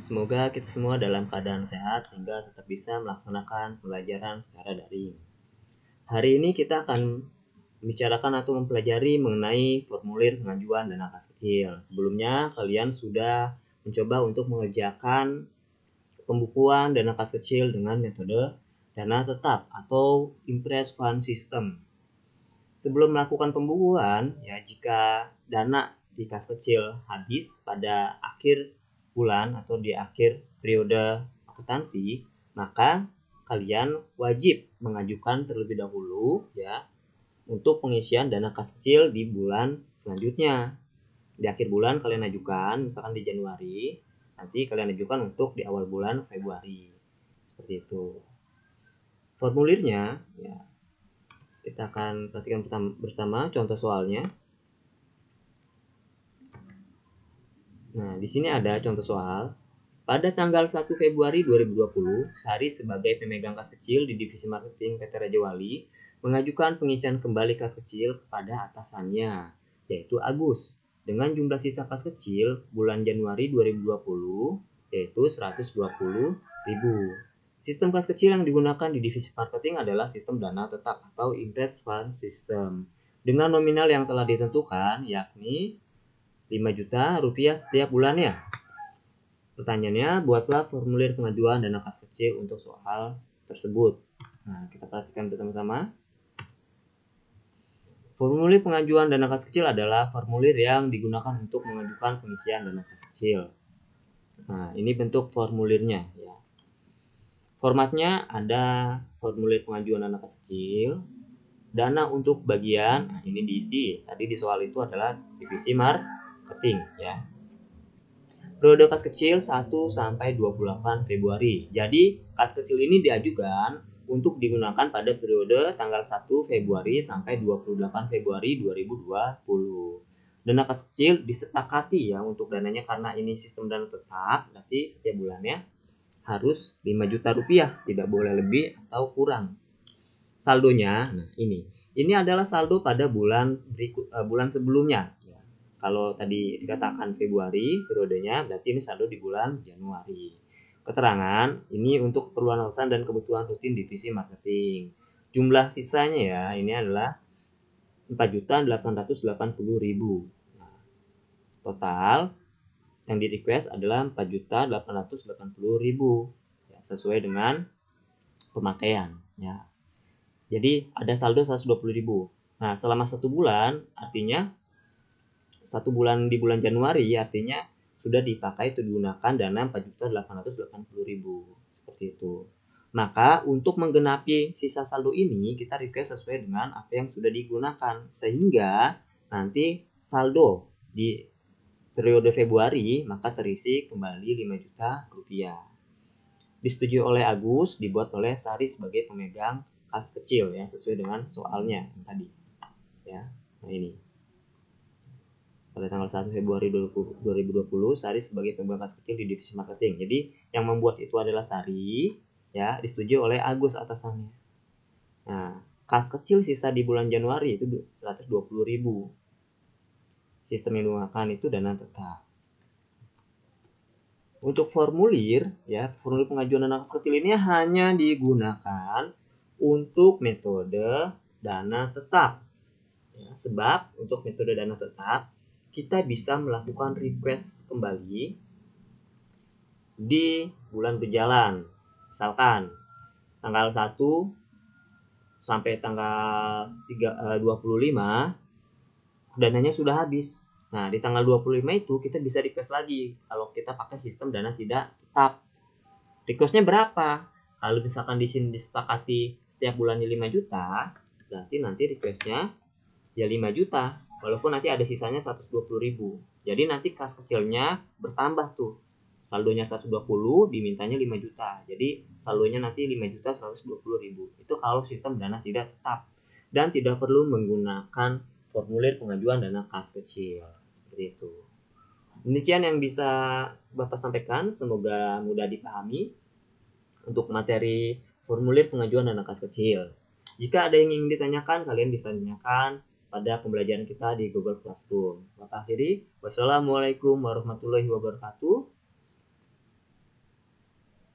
Semoga kita semua dalam keadaan sehat sehingga tetap bisa melaksanakan pembelajaran secara daring. Hari ini kita akan membicarakan atau mempelajari mengenai formulir pengajuan dana kas kecil. Sebelumnya kalian sudah mencoba untuk mengerjakan pembukuan dana kas kecil dengan metode dana tetap atau impress fund system. Sebelum melakukan pembukuan, ya jika dana di kas kecil habis pada akhir bulan atau di akhir periode akuntansi, maka kalian wajib mengajukan terlebih dahulu ya untuk pengisian dana kas kecil di bulan selanjutnya. Di akhir bulan kalian ajukan, misalkan di Januari, nanti kalian ajukan untuk di awal bulan Februari. Seperti itu. Formulirnya ya kita akan perhatikan bersama contoh soalnya. Nah, di sini ada contoh soal. Pada tanggal 1 Februari 2020, Sari sebagai pemegang kas kecil di divisi marketing PT Raja Wali mengajukan pengisian kembali kas kecil kepada atasannya, yaitu Agus, dengan jumlah sisa kas kecil bulan Januari 2020 yaitu 120.000. Sistem kas kecil yang digunakan di divisi marketing adalah sistem dana tetap atau interest fund system dengan nominal yang telah ditentukan yakni 5 juta rupiah setiap bulannya. Pertanyaannya, buatlah formulir pengajuan dana kas kecil untuk soal tersebut. Nah, kita perhatikan bersama-sama. Formulir pengajuan dana kas kecil adalah formulir yang digunakan untuk mengajukan pengisian dana kas kecil. Nah, ini bentuk formulirnya ya. Formatnya ada formulir pengajuan dana kas kecil, dana untuk bagian, nah ini diisi. Tadi di soal itu adalah divisi mar marketing ya. Periode kas kecil 1 sampai 28 Februari. Jadi kas kecil ini diajukan untuk digunakan pada periode tanggal 1 Februari sampai 28 Februari 2020. Dana kas kecil disepakati ya untuk dananya karena ini sistem dana tetap, berarti setiap bulannya harus 5 juta rupiah, tidak boleh lebih atau kurang. Saldonya, nah ini, ini adalah saldo pada bulan berikut uh, bulan sebelumnya. Kalau tadi dikatakan Februari periodenya, berarti ini saldo di bulan Januari. Keterangan ini untuk keperluan alasan dan kebutuhan rutin divisi marketing. Jumlah sisanya ya, ini adalah 4.880.000. Nah, total yang di request adalah 4.880.000 ya, sesuai dengan pemakaian ya. Jadi ada saldo 120.000. Nah, selama satu bulan artinya satu bulan di bulan Januari artinya sudah dipakai untuk digunakan dana 4.880.000 seperti itu. Maka untuk menggenapi sisa saldo ini kita request sesuai dengan apa yang sudah digunakan sehingga nanti saldo di periode Februari maka terisi kembali 5 juta rupiah. Disetujui oleh Agus, dibuat oleh Sari sebagai pemegang kas kecil ya sesuai dengan soalnya yang tadi. Ya. Nah ini pada tanggal 1 Februari 2020 Sari sebagai pembangkas kecil di divisi marketing. Jadi yang membuat itu adalah Sari ya disetujui oleh Agus atasannya. Nah, kas kecil sisa di bulan Januari itu 120.000. Sistem yang digunakan itu dana tetap. Untuk formulir ya, formulir pengajuan dana kas kecil ini hanya digunakan untuk metode dana tetap. Ya, sebab untuk metode dana tetap kita bisa melakukan request kembali di bulan berjalan. Misalkan tanggal 1 sampai tanggal 3, 25 eh, dananya sudah habis. Nah, di tanggal 25 itu kita bisa request lagi kalau kita pakai sistem dana tidak tetap. Requestnya berapa? Kalau misalkan di sini disepakati setiap bulannya 5 juta, berarti nanti requestnya ya 5 juta walaupun nanti ada sisanya 120 ribu. Jadi nanti kas kecilnya bertambah tuh. Saldonya 120 dimintanya 5 juta. Jadi saldonya nanti 5 juta 120 ribu. Itu kalau sistem dana tidak tetap dan tidak perlu menggunakan formulir pengajuan dana kas kecil. Seperti itu. Demikian yang bisa Bapak sampaikan. Semoga mudah dipahami untuk materi formulir pengajuan dana kas kecil. Jika ada yang ingin ditanyakan kalian bisa tanyakan pada pembelajaran kita di Google Classroom. Maka akhiri, wassalamualaikum warahmatullahi wabarakatuh.